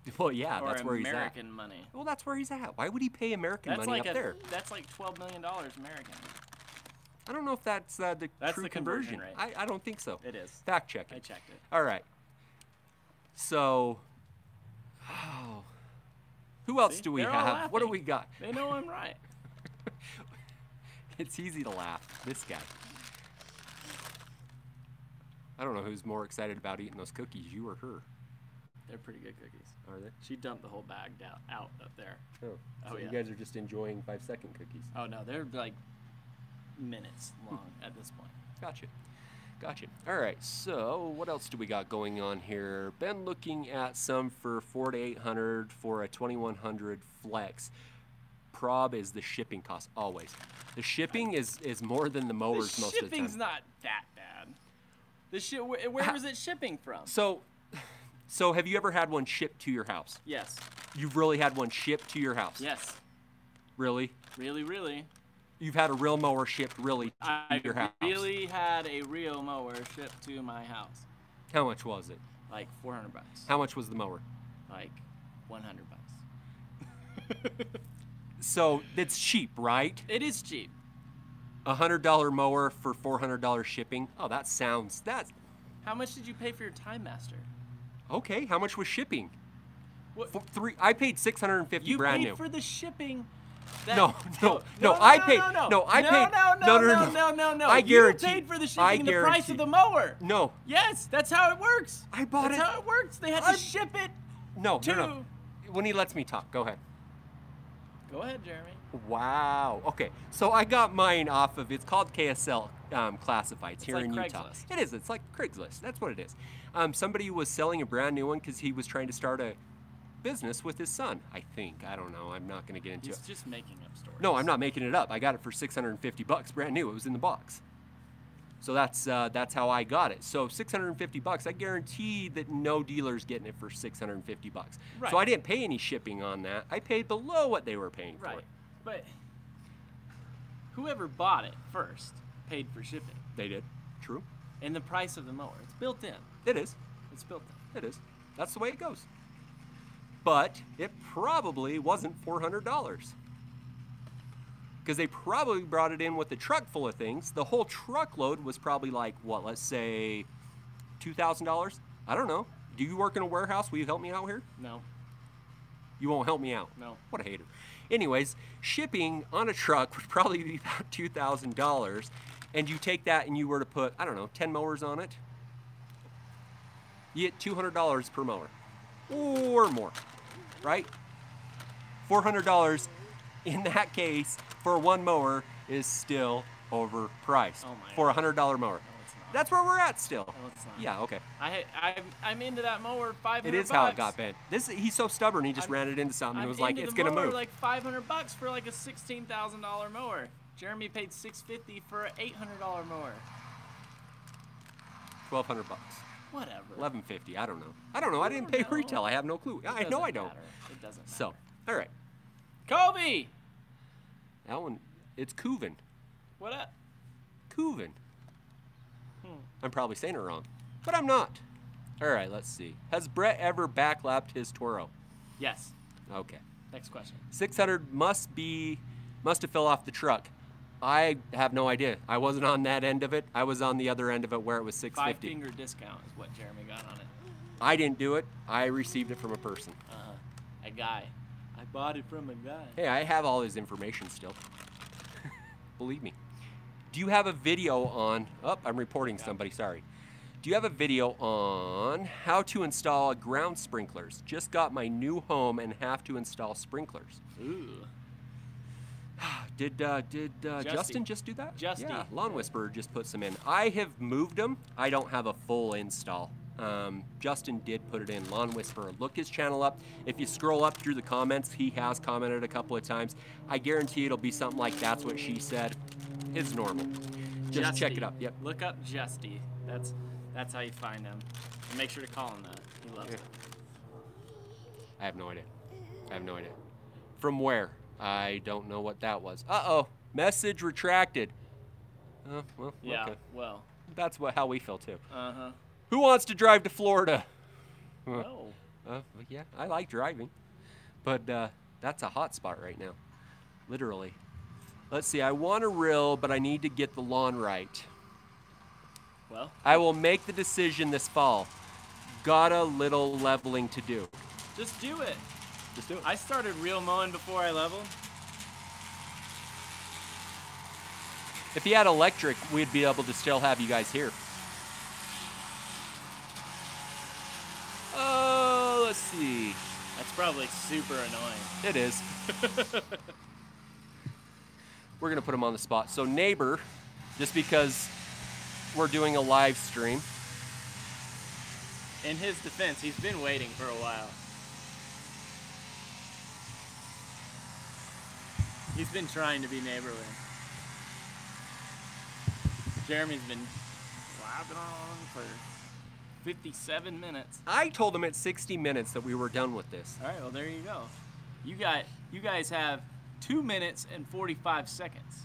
well, yeah, or that's where he's at. American money? Well, that's where he's at. Why would he pay American That's money like up a there? that's like 12 million dollars American. I don't know if that's uh, the That's true the conversion conversion. rate. I, I don't think so. It is. Fact check I checked it. All right. So, oh, who else See? do we have? What do we got? They know I'm right. It's easy to laugh. This guy. I don't know who's more excited about eating those cookies, you or her. They're pretty good cookies. Are they? She dumped the whole bag down out up there. Oh, Oh, so yeah. you guys are just enjoying five second cookies. Oh no, they're like minutes long at this point. Gotcha. Gotcha. All right. So what else do we got going on here? Been looking at some for four to eight hundred for a twenty one hundred flex. Prob is the shipping cost always. The shipping is is more than the mowers the most of the time. shipping's not that bad. The shit. Where, where was it shipping from? So, so have you ever had one shipped to your house? Yes. You've really had one shipped to your house? Yes. Really? Really, really. You've had a reel mower shipped really to I your house? really had a reel mower shipped to my house. How much was it? Like 400 bucks. How much was the mower? Like 100 bucks. So it's cheap, right? It is cheap. A hundred dollar mower for four hundred dollars shipping. Oh, that sounds that's How much did you pay for your Time Master? Okay. How much was shipping? What? For three. I paid six hundred and fifty You brand paid new. for the shipping. That, No, no, no, I paid- No, no, no, I paid- No, no, no, no, no, no. no, no, no. I You guarantee- paid for the shipping, the price of the mower. no, Yes, that's how it works. I bought that's it- how it works. They had to ship it. no, no, no. When he lets me talk, go ahead. Go ahead, Jeremy. Wow. Okay. So I got mine off of it's called KSL um, Classifieds here like in Utah. It is. It's like Craigslist. That's what it is. Um, somebody was selling a brand new one because he was trying to start a business with his son. I think. I don't know. I'm not going to get into He's it. just making up stories. No, I'm not making it up. I got it for 650 bucks, brand new. It was in the box. So that's uh, that's how I got it. So 650 bucks. I guarantee that no dealer's getting it for 650 bucks. Right. So I didn't pay any shipping on that. I paid below what they were paying for it. But whoever bought it first paid for shipping They did. True. and the price of the mower. It's built in. It is. It's built in. It is. That's the way it goes. But it probably wasn't $400. Because they probably brought it in with a truck full of things. The whole truckload was probably like, what, let's say $2,000? I don't know. Do you work in a warehouse? Will you help me out here? No. You won't help me out. No. What a hater. Anyways, shipping on a truck would probably be about $2,000. And you take that and you were to put, I don't know, 10 mowers on it. You get $200 per mower or more, right? $400 in that case for one mower is still overpriced Oh for a $100 mower. No, it's not. That's where we're at still. No, it's not. Yeah, okay. I, I'm, I'm into that mower 500 It is how it got bent. This he's so stubborn. He just I'm- ran it into something and I'm was like, "It's gonna move." like 500 bucks for like a $16,000 mower. Jeremy paid 650 for an $800 mower. Twelve hundred bucks, Whatever. eleven fifty. I don't know. I don't know. I didn't pay know. retail. I have no clue. It I know I don't. matter. It doesn't matter. So, all right, Kobe! that one. It's Cooven. What up? Cooven. Hmm. I'm probably saying it wrong, but I'm not. All right, let's see. Has Brett ever backlapped his Toro? Yes. Okay. Next question. 600 must be Must have fell off the truck. I have no idea. I wasn't on that end of it. I was on the other end of it where it was 650. Five 650. finger discount is what Jeremy got on it. I didn't do it. I received it from a person. Uh-huh. A guy. I bought it from a guy. Hey, I have all his information still. Believe me. Do you have a video on? Oh, I'm reporting somebody. Sorry. Do you have a video on how to install ground sprinklers? Just got my new home and have to install sprinklers. Ooh. Did uh, did uh. Justin just do that? Justy. Yeah, Lawn Whisperer just put some in. I have moved them. I don't have a full install. Um, Justin did put it in. Lawn Whisperer. Look his channel up. If you scroll up through the comments, he has commented a couple of times. I guarantee it'll be something like that's what she said. It's normal. Just check it up. Yep. Look up Justy. That's that's how you find him. And make sure to call him that. He loves Yeah. it. I have no idea. I have no idea. From where? I don't know what that was. Uh oh. Message retracted. Oh, well, Yeah. okay. Well. That's what how we feel too. Uh huh. Who wants to drive to Florida? No. Uh, yeah, I like driving, but uh, that's a hot spot right now, literally. Let's see. I want to rill, but I need to get the lawn right. Well. I will make the decision this fall. Got a little leveling to do. Just do it. Just do it. I started reel mowing before I leveled. If you had electric, we'd be able to still have you guys here. Oh, let's see. That's probably super annoying. It is. we're gonna put him on the spot. So neighbor, just because we're doing a live stream, In his defense, he's been waiting for a while. He's been trying to be neighborly. Jeremy's been blabbing on for 57 minutes. I told him at 60 minutes that we were done with this. All right, well there you go. You got you guys have 2 minutes and 45 seconds.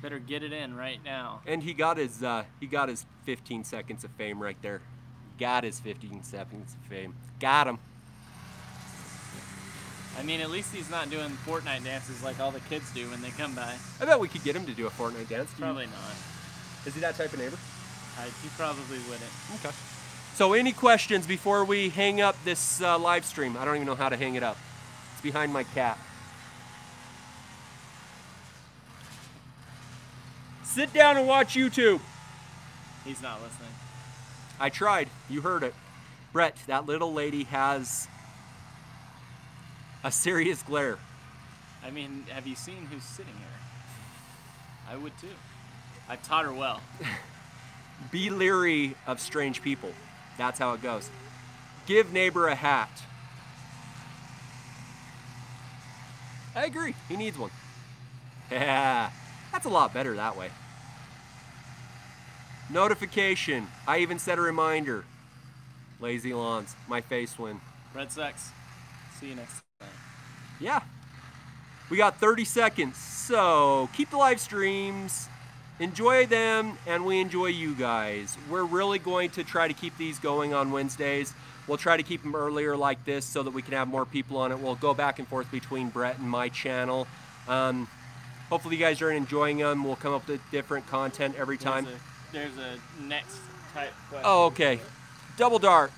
Better get it in right now. And he got his uh, he got his 15 seconds of fame right there. Got his 15 seconds of fame. Got him. I mean, at least he's not doing Fortnite dances like all the kids do when they come by. I bet we could get him to do a Fortnite dance. Probably not. Is he that type of neighbor? I, he probably wouldn't. Okay. So, any questions before we hang up this uh, live stream? I don't even know how to hang it up. It's behind my cat. Sit down and watch YouTube. He's not listening. I tried. You heard it. Brett, that little lady has a serious glare. I mean, have you seen who's sitting here? I would too. I've taught her well. Be leery of strange people. That's how it goes. Give neighbor a hat. I agree. He needs one. Yeah, that's a lot better that way. Notification. I even set a reminder. Lazy lawns. My face win. Red Sox. See you next time. Yeah. We got 30 seconds. So keep the live streams, enjoy them, and we enjoy you guys. We're really going to try to keep these going on Wednesdays. We'll try to keep them earlier like this so that we can have more people on it. We'll go back and forth between Brett and my channel. Um, hopefully, you guys are enjoying them. We'll come up with different content every time. There's a, there's a next type question. Oh, okay. Double dark.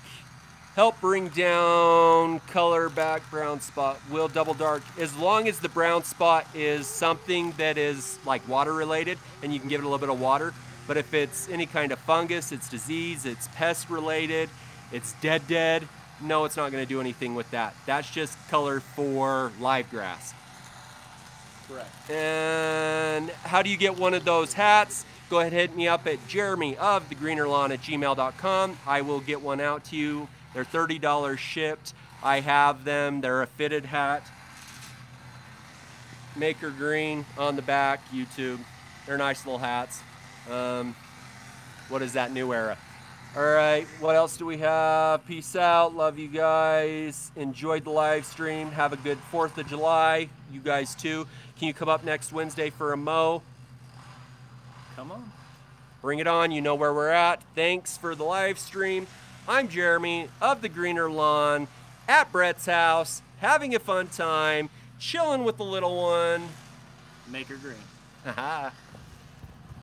Help bring down color back brown spot. Will double dark as long as the brown spot is something that is like water related and you can give it a little bit of water. But if it's any kind of fungus, it's disease, it's pest related, it's dead dead, no, it's not going to do anything with that. That's just color for live grass. Correct. And how do you get one of those hats? Go ahead and hit me up at jeremy of the greener lawn at gmail.com. I will get one out to you. They're $30 shipped. I have them. They're a fitted hat. Maker green on the back, YouTube. They're nice little hats. Um, what is that new era? All right, what else do we have? Peace out. Love you guys. Enjoyed the live stream. Have a good 4th of July. You guys too. Can you come up next Wednesday for a mow? Come on. Bring it on. You know where we're at. Thanks for the live stream. I'm Jeremy of the Greener Lawn at Brett's house, having a fun time, chilling with the little one. Make her green.